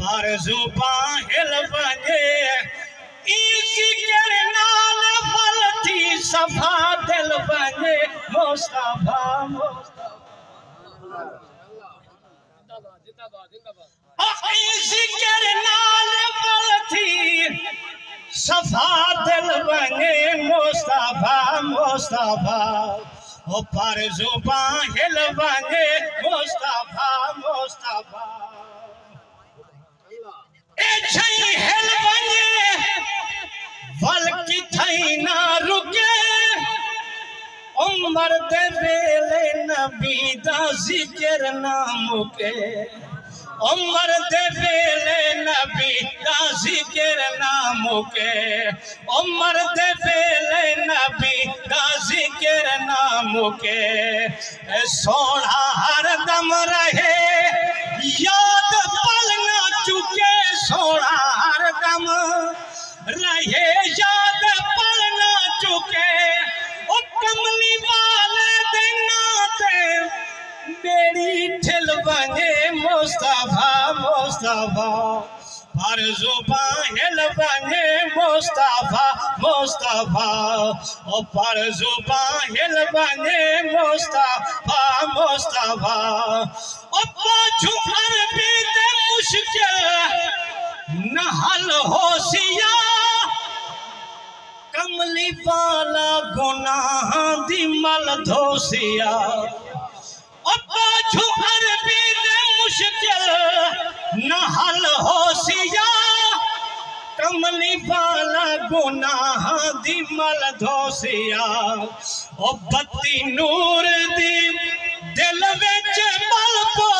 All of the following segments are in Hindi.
पर जुबां हिल वञे इश्क़ नाल फलती सफ़ा दिल वञे मुस्तफ़ा इश्क़ नाल फलती सफ़ा दिल वञे मुस्तफ़ा मुस्तफ़ा ओ पर जुबां हिल वञे मुस्तफ़ा मुस्तफ़ा। उमर दे वेले नबी दा जिक्र ना मुके उमर दे वेले नबी दा जिक्र ना मुके उमर दे वेले नबी दा जिक्र ना मुके सोना हर दम रहे याद ना चुके ओ कमली वाले देना ते। बेड़ी ठिल बने मुस्तफ़ा मुस्तफ़ा। पर जुबां हिल बने मुस्तफ़ा मुस्तफ़ा। ओ पर जुबां हिल बने मुस्तफ़ा मुस्तफ़ा। ओ अरबी ते मुश्किल नहल होशिया, कमली वाला गुनाह दी धोसिया नहल होशिया, कमली वाला गुनाह दी धोसिया ओ बत्ती नूर दी दिल विच मल पोसिया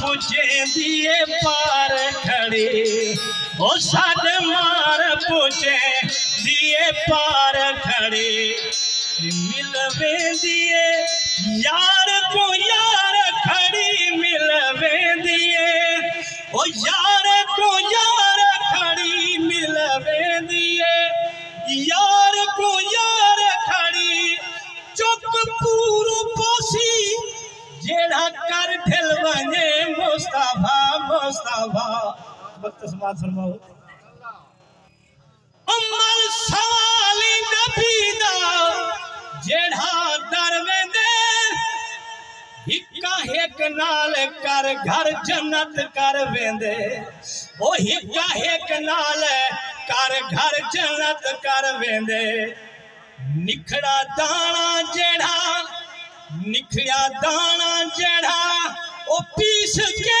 पुजे दिए पार खड़ी। ओ सद मार पुजे दिए पार खड़ी। मिलवे दिए, यार को यार खड़ी मिलवे दिए। ओ यार को यार खड़ी मिलवे दिए। यार को यार खड़ी, चुप पूरो पोसी, जेड़ा कर ढिल बने वक्त समाज फरमाओ। अमल सवाली नबी दा जेड़ा दर वेंदे हिक्का हिक नाल कर घर जन्नत कर वेंदे। ओ हिक्का हिक नाल कर घर जन्नत कर वेंदे। निखड़ा दाना जेड़ा निखड़ा दाना जेड़ा ओ पीस के